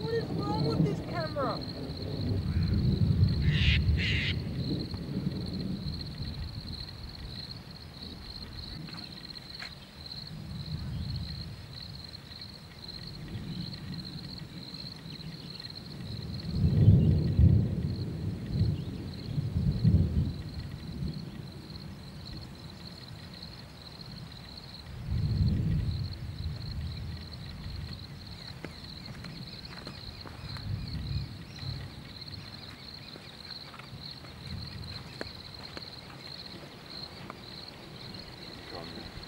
What is wrong with this camera? on.